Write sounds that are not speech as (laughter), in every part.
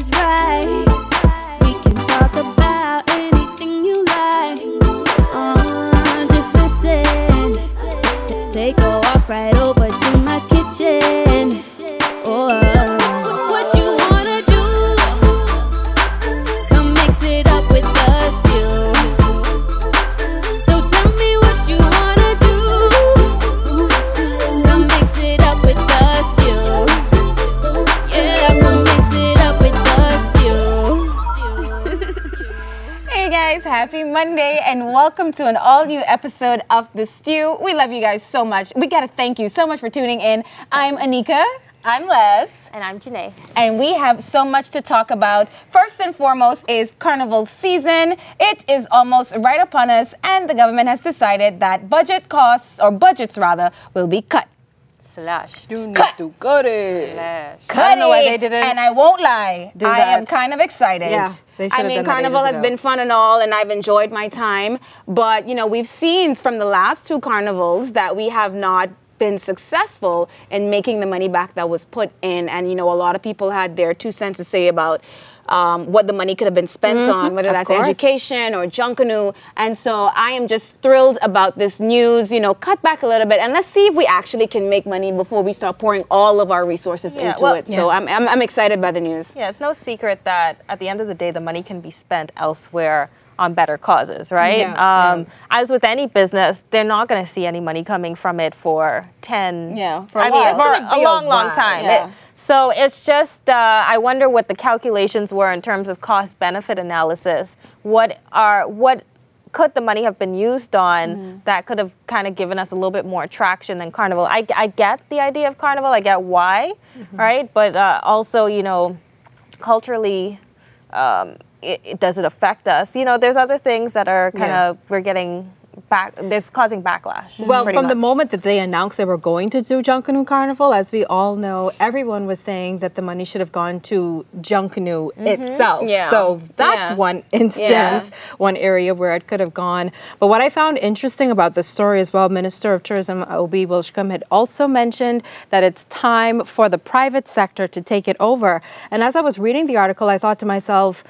is right. Happy Monday and welcome to an all new episode of The Stew. We love you guys so much. We gotta thank you so much for tuning in. I'm Anika. I'm Les. And I'm Janae. And we have so much to talk about. First and foremost is carnival season. It is almost right upon us, and the government has decided that budget costs, or budgets rather, will be cut. Slash. You need Cut. to cut it. Slash. Cut I don't know why they didn't And I won't lie, I am kind of excited. Yeah, I mean, Carnival has ago. been fun and all, and I've enjoyed my time. But you know, we've seen from the last two carnivals that we have not been successful in making the money back that was put in. And you know, a lot of people had their two cents to say about. Um, what the money could have been spent on, whether Mm-hmm. that's course. education or Junkanoo. And so I am just thrilled about this news. You know, cut back a little bit and let's see if we actually can make money before we start pouring all of our resources Yeah, into well- it. So I'm, I'm, I'm excited by the news. Yeah, it's no secret that at the end of the day, the money can be spent elsewhere on better causes, right? Yeah, um, As with any business, they're not going to see any money coming from it for 10, Yeah, for a I while. mean, for a long, long time. yeah. It- so it's just, uh, I wonder what the calculations were in terms of cost benefit analysis. What are, what could the money have been used on Mm-hmm. that could have kind of given us a little bit more traction than Carnival? I, I get the idea of Carnival, I get why, Mm-hmm. right? But uh, also, you know, culturally, um, it, it, does it affect us? You know, there's other things that are kind Yeah. of, we're getting back, this causing backlash. Well, from the moment that they announced they were going to do Junkanoo Carnival, as we all know, everyone was saying that the money should have gone to Junkanoo mm-hmm. itself. Yeah. So that's Yeah. one (laughs) instance, Yeah. one area where it could have gone. But what I found interesting about this story as well, Minister of Tourism Obie Wilchcombe had also mentioned that it's time for the private sector to take it over. And as I was reading the article, I thought to myself,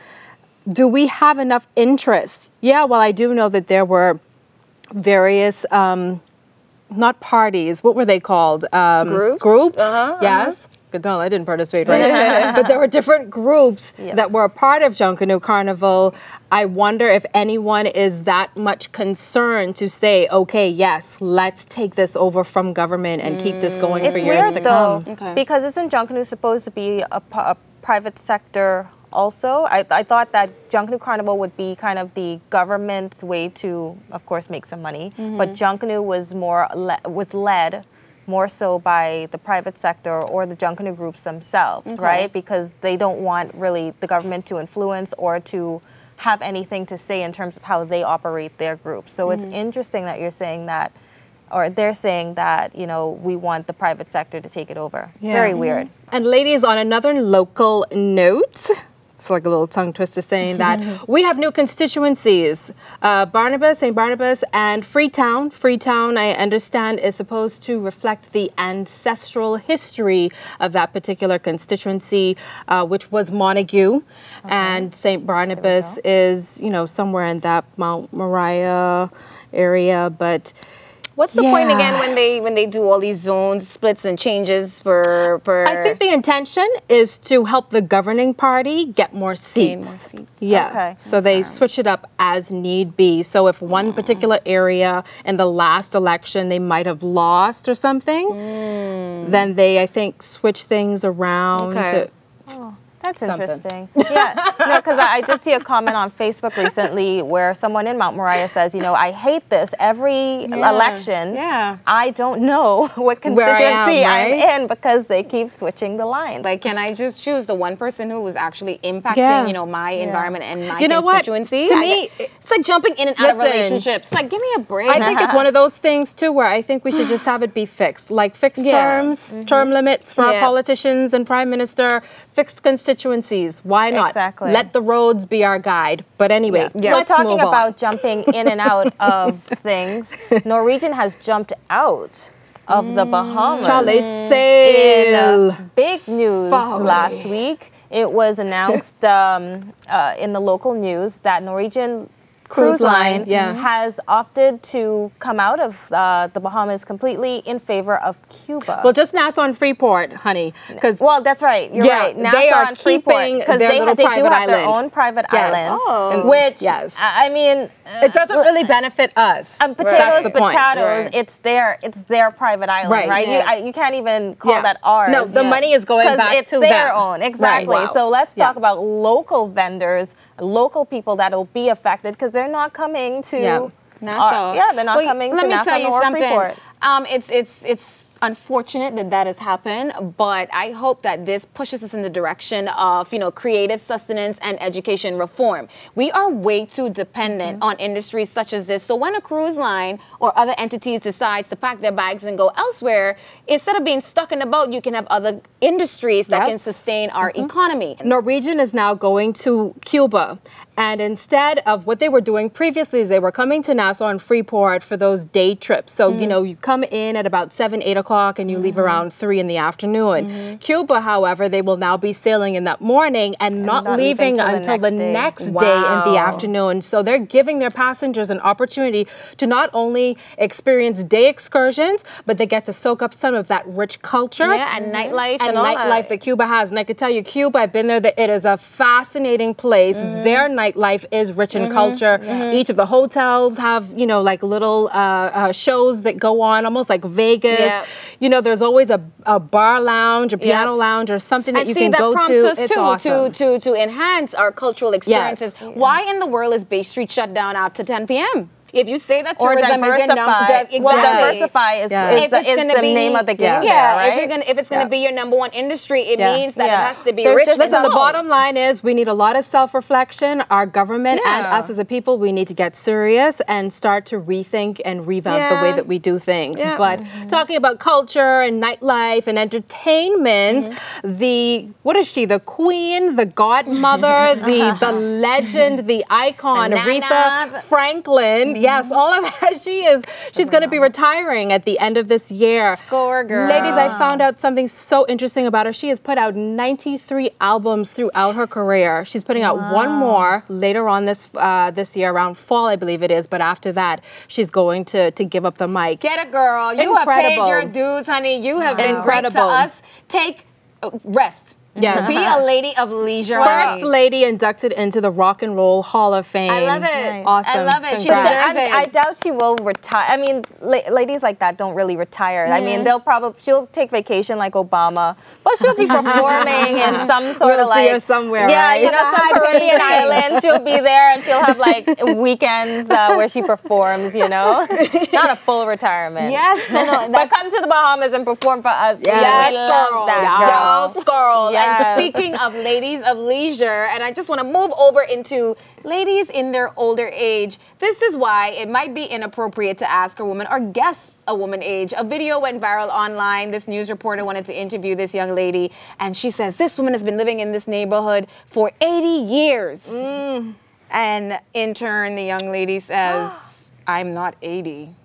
do we have enough interest? Yeah, well, I do know that there were various um, not parties what were they called um, Groups? groups Uh-huh, yes Good to know I didn't participate, right? (laughs) but there were different groups Yeah. that were a part of Junkanoo Carnival. I wonder if anyone is that much concerned to say, okay, yes, let's take this over from government and keep this going for years weird to though, come. Okay. because isn't Junkanoo supposed to be a, a private sector also? I, I thought that Junkanoo Carnival would be kind of the government's way to, of course, make some money. Mm-hmm. But Junkanoo was more le- was led more so by the private sector or the Junkanoo groups themselves, right? Because they don't want really the government to influence or to have anything to say in terms of how they operate their groups. So Mm-hmm. it's interesting that you're saying that or they're saying that you know we want the private sector to take it over. Yeah. Very weird. And ladies, on another local note, it's like a little tongue twister saying that (laughs) we have new constituencies. Uh, Barnabas, St. Barnabas, and Freetown. Freetown, I understand, is supposed to reflect the ancestral history of that particular constituency, uh, which was Montague. And St. Barnabas is, you know, somewhere in that Mount Moriah area, but. What's the point again when they when they do all these zones splits and changes for for? I think the intention is to help the governing party get more seats. more seats. Yeah. Okay. So they switch it up as need be. So if one particular area in the last election they might have lost or something, hmm. then they I think switch things around Okay. to oh. That's Something. interesting. Yeah, no, because I, I did see a comment on Facebook recently where someone in Mount Moriah says, you know, I hate this every election. Yeah. I don't know (laughs) what Where I am, constituency I'm in because they keep switching the lines. like, can I just choose the one person who was actually impacting, Yeah. you know, my environment and my You know what? To I me, get- it's like jumping in and out of Listen. relationships. Like, give me a break. I think it's uh-huh. one of those things too where I think we should just have it be fixed, like fixed Yeah. terms, term mm-hmm. limits for Yeah. our politicians and prime minister, fixed constituencies. Why not? Exactly. Let the roads be our guide. But anyway, So we're let's talking about jumping in and out (laughs) of things. Norwegian has jumped out of the Bahamas. Charlie in big news Folly. last week. it was announced um, uh, in the local news that Norwegian Cruise line, yeah. has opted to come out of uh, the Bahamas completely in favor of Cuba. Well, just Nassau and Freeport, honey, because Well, that's right. You're Yeah, right. they are and Freeport keeping because their they, little they do have their own private Yes. island, Oh. which Yes. I I mean, it doesn't really benefit us. um, That's potatoes, the point. potatoes. Right. It's their it's their private island, Right. right? Yeah. You, I, you can't even call Yeah. that ours. No, the money is going back it's to their them. own. Right. Exactly. Wow. So let's talk about local vendors, local people that will be affected because they're not coming to Yeah. Nassau. Uh, yeah, they're not Well, coming let to me Nassau tell you something. Freeport. Um, it's it's it's unfortunate that that has happened, but I hope that this pushes us in the direction of you know creative sustenance and education reform. We are way too dependent Mm-hmm. on industries such as this. So when a cruise line or other entities decides to pack their bags and go elsewhere, instead of being stuck in a boat, you can have other industries that Yes. can sustain our Mm-hmm. economy. Norwegian is now going to Cuba. And instead of what they were doing previously, is they were coming to Nassau and Freeport for those day trips. So, Mm-hmm. you know, you come in at about 7, 8 o'clock and you leave around 3 in the afternoon. Mm-hmm. Cuba, however, they will now be sailing in that morning and, not, not leaving leaving till the until the next next, day. day in the afternoon. So they're giving their passengers an opportunity to not only experience day excursions, but they get to soak up some of that rich culture Yeah, and nightlife and, and nightlife that. that Cuba has. And I could tell you, Cuba, I've been there, that it is a fascinating place. Mm-hmm. Their nightlife is rich in culture. Each of the hotels have, you know, like little uh, uh, shows that go on, almost like Vegas. You know, there's always a, a bar lounge, a Yeah. piano lounge, or something that and you see can that go prompts to. us It's too awesome. to, to to enhance our cultural experiences. Yes. Why in the world is Bay Street shut down after 10 p.m.? If you say that or tourism is your num- diversify. exactly. Well, diversify is, Yeah. is If the, it's is gonna the be- name of the game. Yeah. yeah, right? if you're gonna if it's gonna Yeah. be your number one industry, it Yeah. means that Yeah. it has to be There's rich. just and Listen, the bottom line is we need a lot of self reflection. Our government and us as a people, we need to get serious and start to rethink and revamp the way that we do things. Yeah. But talking about culture and nightlife and entertainment, Mm-hmm. the what is she? The queen, the godmother, (laughs) the the (laughs) legend, the icon, The Aretha. Franklin. Yes, all of (laughs) that. She is. She's going to be retiring at the end of this year. Score, girl. Ladies, I found out something so interesting about her. She has put out 93 albums throughout her career. She's putting out one more later on this uh, this year, around fall, I believe it is. But after that, she's going to to give up the mic. Get a girl. You have paid Incredible. your dues, honey. You have been great to us. Take uh, rest. Yes. Be a (laughs) lady of leisure. First honey. lady inducted into the Rock and Roll Hall of Fame. I love it. Awesome. I love it. She deserves I, it. I doubt she will retire. I mean, la- ladies like that don't really retire. I mean, they'll probably she'll take vacation like Obama, but she'll be (laughs) performing in some sort We'll of see like her somewhere, yeah, right? you know, some High-paying (laughs) Caribbean place. island. She'll be there and she'll have like weekends uh, where she performs. You know, not a full retirement. Yes, no, no, but come to the Bahamas and perform for us. Yes, we love girl. that, girl. Yes, girl. Yes. And speaking of ladies of leisure, and I just want to move over into ladies in their older age. This is why it might be inappropriate to ask a woman or guess a woman age. A video went viral online. This news reporter wanted to interview this young lady, and she says this woman has been living in this neighborhood for 80 years. Mm. And in turn, the young lady says, (gasps) I'm not 80.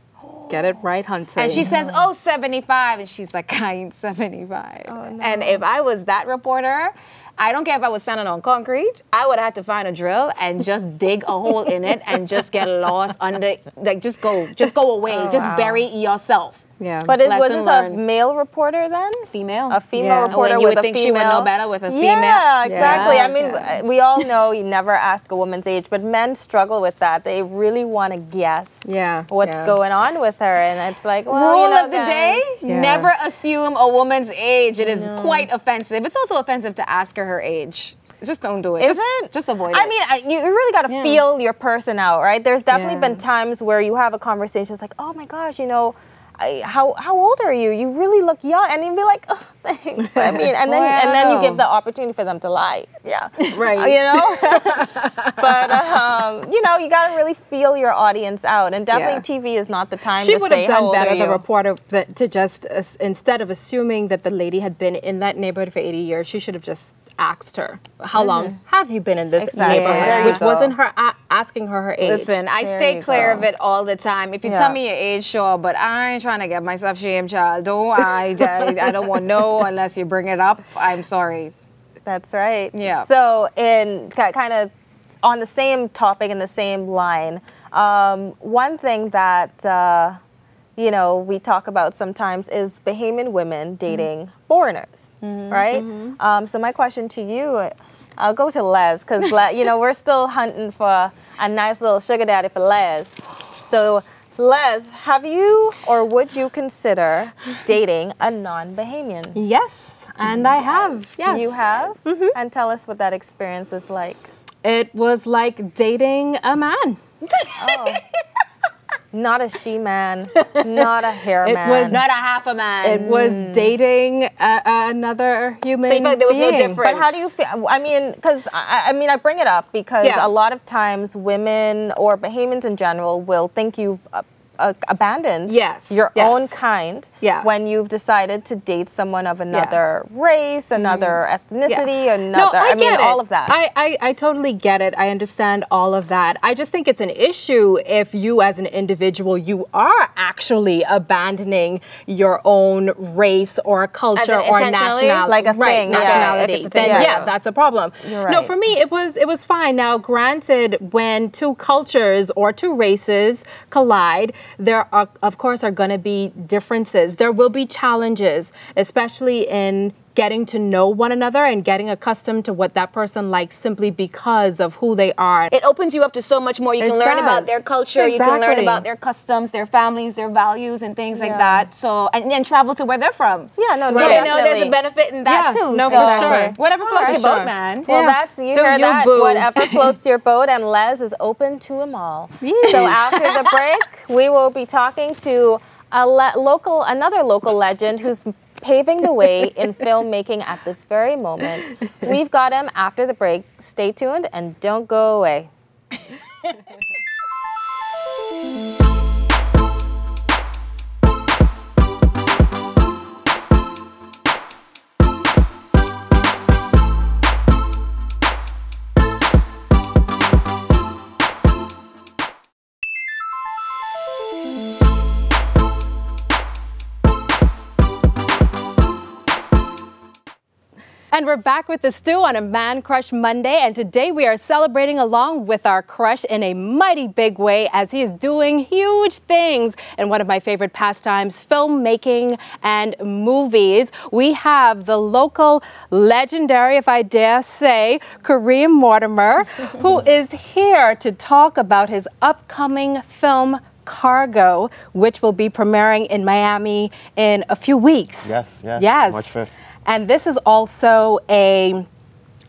Get it right, Hunter. And she says, oh, 75. And she's like, (laughs) I ain't 75. And if I was that reporter, I don't care if I was standing on concrete, I would have to find a drill and just (laughs) dig a hole in it and just get lost under, like, just go, just go away, oh, just bury yourself. Yeah. But is, was this learned. a male reporter then? Female. A female Yeah. reporter And you with would think female. she would know better with a female. Yeah, exactly. Yeah. I mean, Yeah. we all know you never ask a woman's age, but men struggle with that. They really want to guess Yeah, what's yeah. going on with her, and it's like, well, Rule you know, of the guys, day: Yeah. never assume a woman's age. It is quite offensive. It's also offensive to ask her her age. Just don't do it. Is just, it? Just avoid it. I mean, I, you you really got to Yeah. feel your person out, right? There's definitely Yeah. been times where you have a conversation, it's like, oh my gosh, you know, I, how how old are you? You really look young, and you'd be like, oh, thanks. I mean, and then and then you give the opportunity for them to lie. Yeah, (laughs) Right. You know, (laughs) but um, you know, you got to really feel your audience out, and definitely TV is not the time. She would have done better, the reporter, that, to just, uh, instead of assuming that the lady had been in that neighborhood for 80 years, she should have just asked her, how long have you been in this Exactly. neighborhood? There you Which go. wasn't her a- asking her her age. Listen, I There stay clear go. of it all the time. If you Yeah. tell me your age, sure, but I ain't trying to get myself shamed, child. Don't I? I, I don't want no (laughs) unless you bring it up. I'm sorry. That's right. Yeah. So, in kind of on the same topic in the same line, um, one thing that uh, you know we talk about sometimes is Bahamian women mm-hmm. dating foreigners, mm-hmm. right? Mm-hmm. Um, so, my question to you. I'll go to Les because you know we're still hunting for a nice little sugar daddy for Les. So, Les, have you or would you consider dating a non-Bahamian? Yes, and I have. Yes. You have? And tell us what that experience was like. It was like dating a man. (laughs) Oh. Not a she man, (laughs) not a hair It man. was Not a half a man. It was hmm. dating a, another human. So you felt like there was no being. difference. but how do you feel? I mean, because I, I mean, I bring it up because Yeah. a lot of times women or Bahamians in general will think you've uh, uh, abandoned Yes, your yes. own kind Yeah. when you've decided to date someone of another race, another ethnicity, No, another. I, I, mean, get it. all of that. I, I, I totally get it. I understand all of that. I just think it's an issue if you, as an individual, you are actually abandoning your own race or culture or nationality, Like a right, thing, yeah. nationality. Like a thing then yeah, that's a problem. You're No, for me, it was it was fine. Now, granted, when two cultures or two races collide, there are, of course, are going to be differences. There will be challenges, especially in getting to know one another and getting accustomed to what that person likes simply because of who they are. it opens you up to so much more. You It can learn about their culture, you can learn about their customs, their families, their values, and things like that. So, and then travel to where they're from. Yeah, no, you know, there's a benefit in that Yeah, too. no, so, for sure. Whatever floats your For boat, sure. man. Well, Yeah. that's you Do hear you, that. boo. Whatever (laughs) floats your boat, and Les is open to them all. So after the break, we will be talking to a le- local, another local legend who's paving the way in filmmaking at this very moment. We've got him after the break. Stay tuned and don't go away. And we're back with the stew on a Man Crush Monday. And today we are celebrating along with our crush in a mighty big way as he is doing huge things in one of my favorite pastimes, filmmaking and movies. We have the local legendary, if I dare say, Kareem Mortimer, (laughs) who is here to talk about his upcoming film. Cargo, which will be premiering in Miami in a few weeks. Yes, yes, Yes. March 5th. And this is also a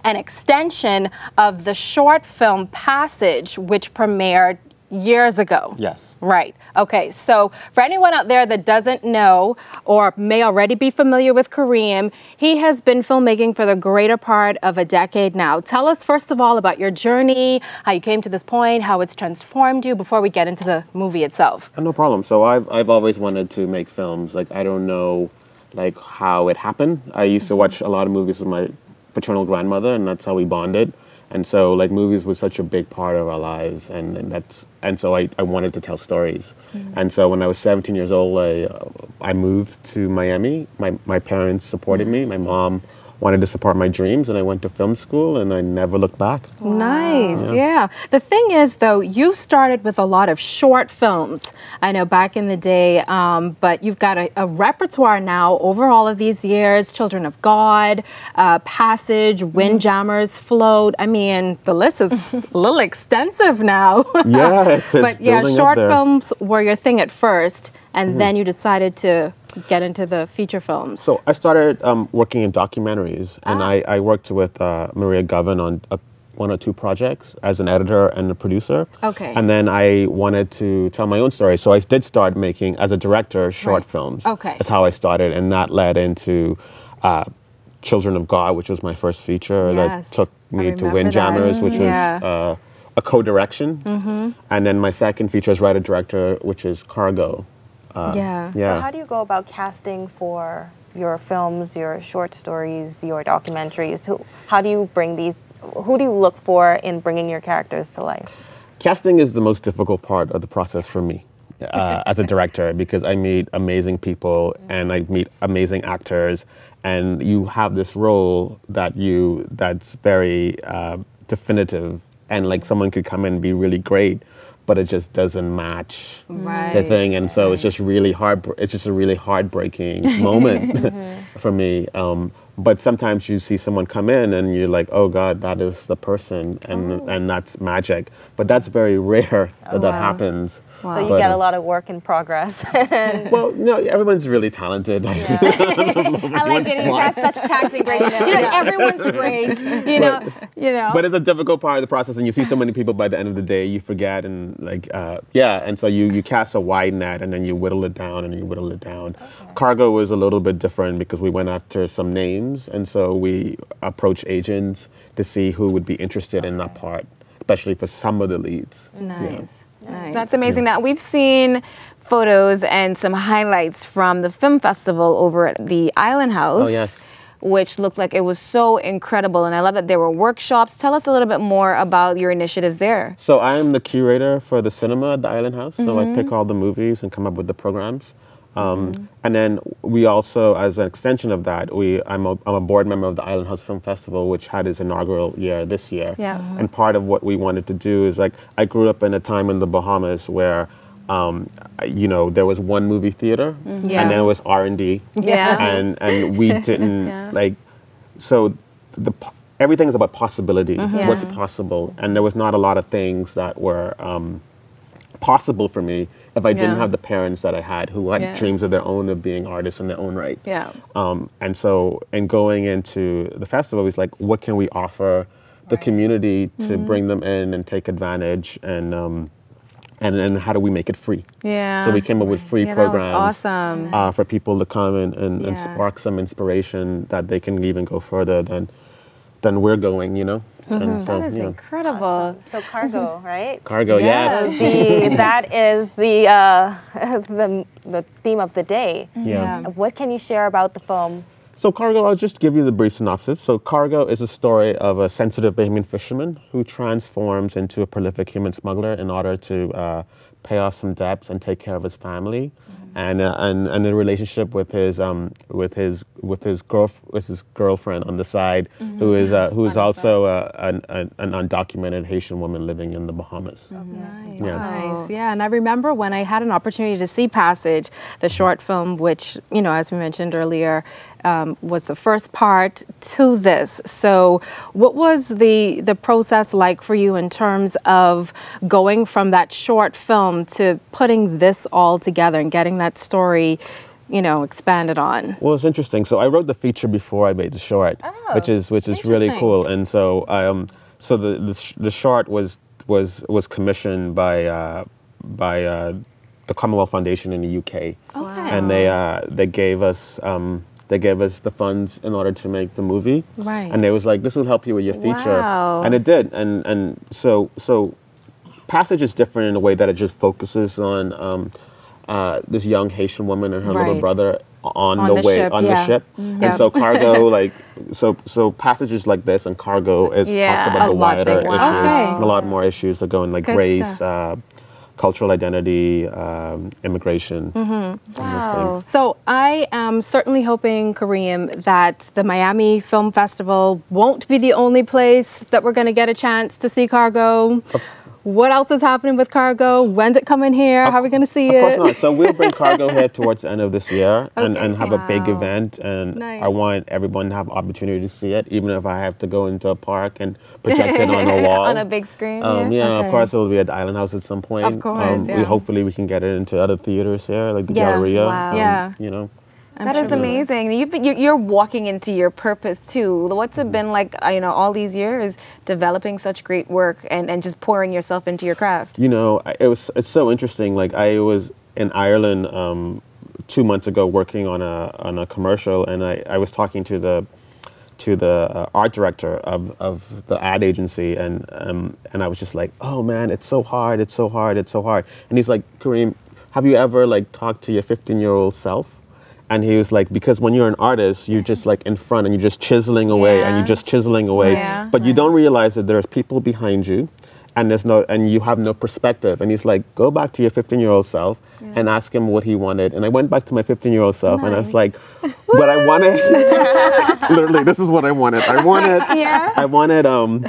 an extension of the short film Passage, which premiered years ago. Yes. Right. Okay. So for anyone out there that doesn't know or may already be familiar with Kareem, he has been filmmaking for the greater part of a decade now. Tell us first of all about your journey, how you came to this point, how it's transformed you before we get into the movie itself. No problem. So I've I've always wanted to make films. Like I don't know, like how it happened. I used to watch a lot of movies with my paternal grandmother, and that's how we bonded. And so like movies was such a big part of our lives, and, and that's and so I, I wanted to tell stories. And so when I was 17 years old, I uh, I moved to Miami. My my parents supported me. My mom wanted to support my dreams, and I went to film school, and I never looked back. Nice, yeah. The thing is, though, you started with a lot of short films. I know back in the day, um, but you've got a, a repertoire now over all of these years Children of God, uh, Passage, Windjammers, Float. I mean, the list is (laughs) a little extensive now. (laughs) Yeah, it's, (laughs) it's but yeah, building up short there. films were your thing at first, and then you decided to get into the feature films. So I started um, working in documentaries, and Ah. I, I worked with uh, Maria Govan on a, one or two projects as an editor and a producer. Okay. And then I wanted to tell my own story, so I did start making, as a director, short Right. films. Okay. That's how I started, and that led into uh, Children of God, which was my first feature Yes, that took me to Windjammers, which Yeah. was uh, a co-direction. Mm-hmm. And then my second feature is writer-director, which is Cargo. Uh, yeah. yeah. So how do you go about casting for your films, your short stories, your documentaries? Who, how do you bring these? Who do you look for in bringing your characters to life? Casting is the most difficult part of the process for me. uh, (laughs) as a director because I meet amazing people and I meet amazing actors, and you have this role that you that's very uh, definitive, and like someone could come in and be really great, but it just doesn't match the thing, and so it's just really hard. It's just a really heartbreaking (laughs) moment (laughs) for me. Um, but sometimes you see someone come in and you're like, oh God, that is the person, and and that's magic. But that's very (laughs) rare that that wow. happens. So you But, get a lot of work in progress. (laughs) Well, no, everyone's really talented. (laughs) I like it. He has such tact and. You know, everyone's great. You know, you know. but it's a difficult part of the process, and you see so many people. By the end of the day, you forget, and like, uh, yeah, and so you you cast a wide net, and then you whittle it down, and you whittle it down. Cargo was a little bit different because we went after some names, and so we approached agents to see who would be interested in that part, especially for some of the leads. Nice. Nice. That's amazing. Now we've seen photos and some highlights from the film festival over at the Island House. Oh, yes. Which looked like it was so incredible, and I love that there were workshops. Tell us a little bit more about your initiatives there. So I am the curator for the cinema at the Island House. So I mm-hmm. pick all the movies and come up with the programs. Um, And then we also, as an extension of that, we I'm a, I'm a board member of the Island House Film Festival, which had its inaugural year this year. Yeah. And part of what we wanted to do is like I grew up in a time in the Bahamas where. Um, you know, there was one movie theater, Yeah. and then it was R and D, Yeah. and and we (laughs) didn't Yeah. like so the po- everything is about possibility Mm-hmm. what's possible and there was not a lot of things that were um, possible for me if i didn't Yeah. have the parents that i had who had Yeah. dreams of their own of being artists in their own right Yeah. um, and so in going into the festival it was like what can we offer the community to Mm-hmm. bring them in and take advantage and um, and then how do we make it free Yeah. so we came up with free Yeah, programs awesome. uh, for people to come and, and, and spark some inspiration that they can even go further than than we're going, you know. And so, Mm-hmm. That is you know, incredible. so cargo, (laughs) right? cargo, yes, The, (laughs) that is the, uh, (laughs) the the theme of the day. yeah. What can you share about the film? So Cargo, I'll just give you the brief synopsis. So Cargo is a story of a sensitive Bahamian fisherman who transforms into a prolific human smuggler in order to uh, pay off some debts and take care of his family, and uh, and and the relationship with his um with his with his girl with his girlfriend on the side, who is uh, who is also uh, an, an an undocumented Haitian woman living in the Bahamas. Nice, Yeah. nice. Yeah, and I remember when I had an opportunity to see Passage, the short film, which, you know, as we mentioned earlier, um, was the first part to this. So, what was the the process like for you in terms of going from that short film to putting this all together and getting that story, you know, expanded on? Well, it's interesting. So I wrote the feature before I made the short, which is which is really cool. And so um, so the the, sh- the short was was was commissioned by uh, by uh, the Commonwealth Foundation in the UK, Okay. and they uh, they gave us. Um, they gave us the funds in order to make the movie, Right. and they was like, "This will help you with your feature," Wow. and it did. And and so so Passage is different in a way that it just focuses on um, uh, this young Haitian woman and her little brother on, On the, the way ship, on yeah. the ship. Yep. And so cargo (laughs) like so so passages like this and cargo is Yeah, talks about a the lot wider issue. Okay. A lot more issues that go in like Good race, uh, cultural identity, um, immigration. Mm-hmm. Wow. So I am certainly hoping, Kareem, that the Miami Film Festival won't be the only place that we're going to get a chance to see Cargo. What else is happening with Cargo? When's it coming here? How are we going to see it? Of course not. So we'll bring cargo (laughs) here towards the end of this year and, Okay. and have a big event. And Nice. I want everyone to have opportunity to see it, even if I have to go into a park and project it on a (laughs) wall. On a big screen. Um, yeah. yeah, Okay. of course it'll be at the Island House at some point. Of course, um, yeah. we, hopefully we can get it into other theaters here, like the Yeah, Galleria. wow. um, Yeah. You know. I'm That is sure. amazing. You've been, you're, you're walking into your purpose too. What's it been like, uh, you know, all these years developing such great work and, and just pouring yourself into your craft? You know, it was it's so interesting. Like I was in Ireland um, two months ago working on a on a commercial, and I, I was talking to the to the uh, art director of, of the ad agency, and um, and I was just like, oh man, it's so hard, it's so hard, it's so hard. And he's like, Kareem, have you ever like talked to your 15 year old self? And he was like, because when you're an artist, you're just like in front and you're just chiseling away and you're just chiseling away. Yeah. But you don't realize that there's people behind you and there's no and you have no perspective and he's like go back to your 15 year old self and ask him what he wanted and i went back to my 15 year old self and i was like what i wanted (laughs) (laughs) literally this is what i wanted i wanted Yeah. i wanted um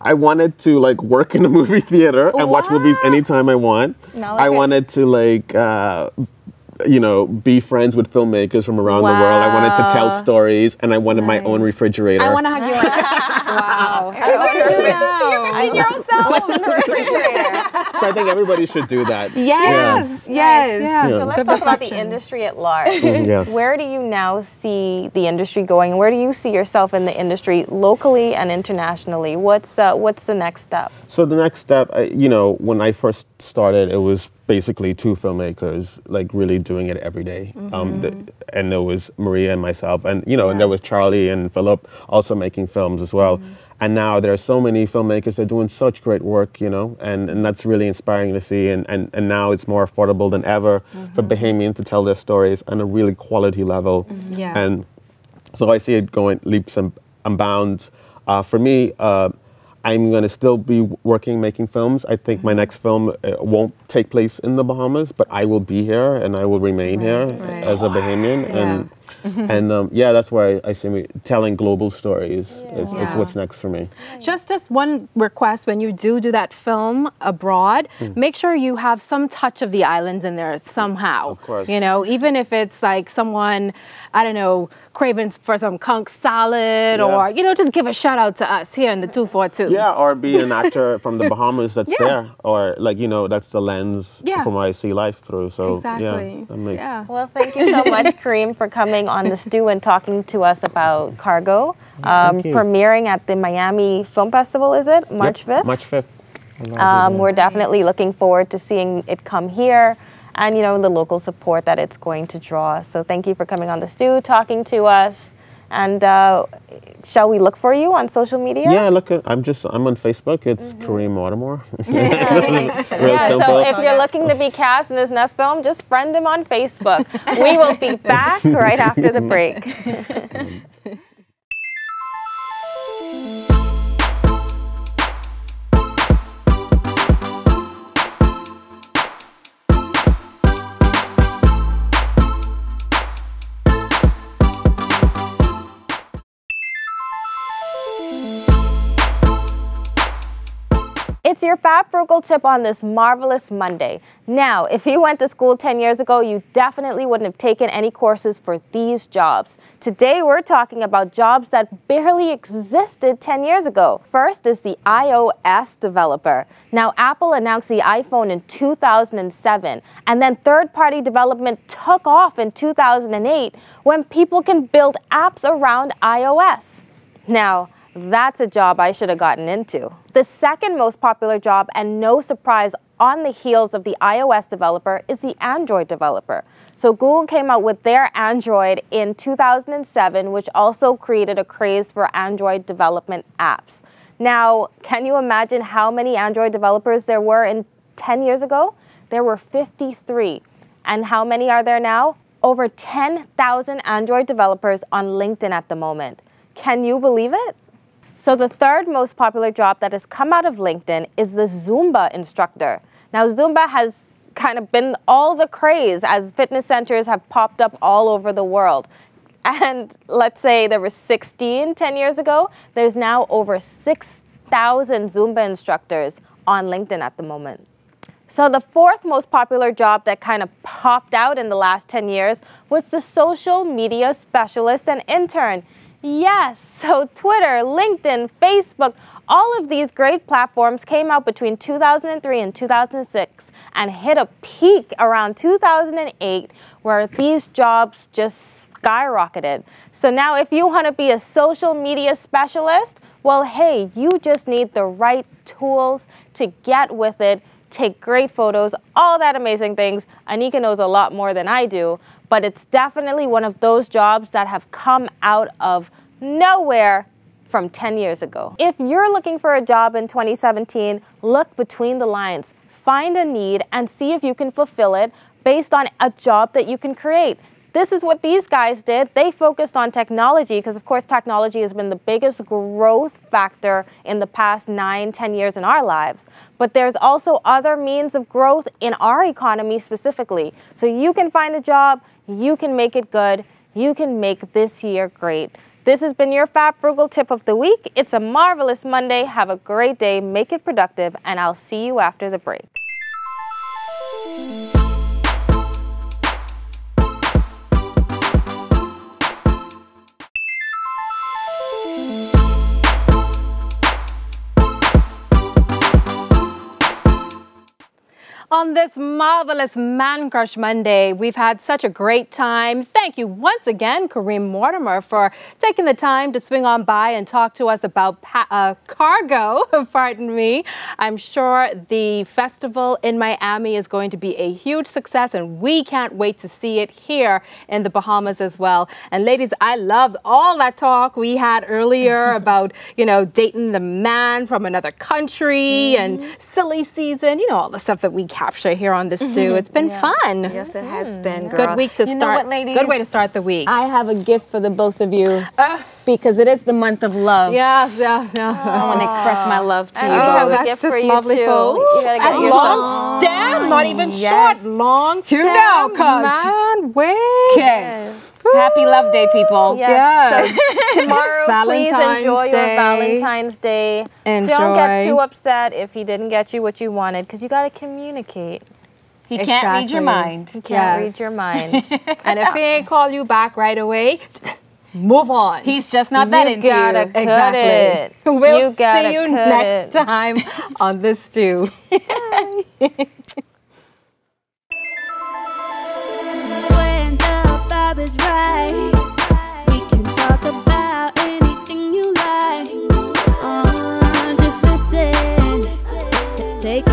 I wanted to like work in a movie theater and watch movies anytime I want. Now I look at- wanted to like uh, you know, be friends with filmmakers from around the world. I wanted to tell stories and I wanted my own refrigerator. I want to hug you. (laughs) wow. What's in the refrigerator? so I think everybody should do that. Yes. Yes. Yeah. So let's talk about the industry at large. (laughs) Yes. Where do you now see the industry going? Where do you see yourself in the industry locally and internationally? What's uh, what's the next step? So the next step, I, you know, when I first started, it was basically two filmmakers, like really doing it every day. Um, the, and there was Maria and myself, and you know, and there was Charlie and Philip also making films as well. And now there are so many filmmakers that are doing such great work, you know, and, and that's really inspiring to see. And, and, and now it's more affordable than ever for Bahamian to tell their stories on a really quality level. Yeah. And so I see it going leaps and, and bounds. Uh, for me, uh, I'm going to still be working, making films. I think my next film uh, won't take place in the Bahamas, but I will be here and I will remain here Right. as a Bahamian. And (laughs) and um, yeah, that's why I, I see me telling global stories. Is, is Yeah. what's next for me. Just as one request when you do do that film abroad, Hmm. make sure you have some touch of the islands in there somehow. Of course. You know, even if it's like someone, I don't know, craving for some conch salad Yeah. or, you know, just give a shout out to us here in the 242. Yeah, or be an actor from the Bahamas that's (laughs) Yeah. there, or like you know, that's the lens Yeah. from what I see life through. So Exactly. yeah, that makes Yeah. Well, thank you so (laughs) much, Kareem, for coming on the (laughs) stew and talking to us about Cargo, um, premiering at the Miami Film Festival. Is it March Yep, fifth? March fifth. Um, we're definitely looking forward to seeing it come here and you know the local support that it's going to draw. So thank you for coming on the stew, talking to us. And uh, shall we look for you on social media? Yeah, look, at, I'm just I'm on Facebook. It's Kareem Watermore. (laughs) (laughs) Yeah, so if you're looking to be cast in this Nest film, just friend him on Facebook. we will be (laughs) back right after the break. Your Fab Frugal tip on this marvelous Monday. Now, if you went to school 10 years ago, you definitely wouldn't have taken any courses for these jobs. Today, we're talking about jobs that barely existed 10 years ago. First is the iOS developer. Now, Apple announced the iPhone in 2007, and then third party development took off in 2008 when people can build apps around iOS. Now, that's a job I should have gotten into. The second most popular job, and no surprise, on the heels of the iOS developer, is the Android developer. So Google came out with their Android in 2007, which also created a craze for Android development apps. Now, can you imagine how many Android developers there were in 10 years ago? There were 53. And how many are there now? Over 10,000 Android developers on LinkedIn at the moment. Can you believe it? So, the third most popular job that has come out of LinkedIn is the Zumba instructor. Now, Zumba has kind of been all the craze as fitness centers have popped up all over the world. And let's say there were 16 10 years ago, there's now over 6,000 Zumba instructors on LinkedIn at the moment. So, the fourth most popular job that kind of popped out in the last 10 years was the social media specialist and intern. Yes, so Twitter, LinkedIn, Facebook, all of these great platforms came out between 2003 and 2006 and hit a peak around 2008 where these jobs just skyrocketed. So now, if you want to be a social media specialist, well, hey, you just need the right tools to get with it take great photos, all that amazing things. Anika knows a lot more than I do, but it's definitely one of those jobs that have come out of nowhere from 10 years ago. If you're looking for a job in 2017, look between the lines, find a need, and see if you can fulfill it based on a job that you can create. this is what these guys did. They focused on technology because, of course, technology has been the biggest growth factor in the past nine, ten years in our lives. But there's also other means of growth in our economy specifically. So you can find a job, you can make it good, you can make this year great. This has been your Fab Frugal tip of the week. It's a marvelous Monday. Have a great day, make it productive, and I'll see you after the break. On this marvelous Man Crush Monday, we've had such a great time. Thank you once again, Kareem Mortimer, for taking the time to swing on by and talk to us about uh, cargo. (laughs) Pardon me. I'm sure the festival in Miami is going to be a huge success, and we can't wait to see it here in the Bahamas as well. And ladies, I loved all that talk we had earlier (laughs) about, you know, dating the man from another country mm. and silly season, you know, all the stuff that we capture here on this stew. It's been yeah. fun. Yes, it has mm. been. Girl. Good week to you start. What, ladies? Good way to start the week. I have a gift for the both of you uh, because it is the month of love. Yes, yes, yes. I want to express my love to I you both. That's just lovely, folks. long stem, not even yes. short. Long stem. You know, coach. Man, wait. Yes. Happy Love Day, people. Yes. yes. So (laughs) tomorrow, (laughs) please enjoy Day. your Valentine's Day. Enjoy. Don't get too upset if he didn't get you what you wanted, because you got to communicate. He exactly. can't read your mind. He can't yes. read your mind. (laughs) and if he ain't call you back right away, (tsk) move on. He's just not that you into gotta you. Cut exactly. It. We'll you see you next it. time on this stew. vibe is right. We can talk about anything you like. Uh, Just listen. Take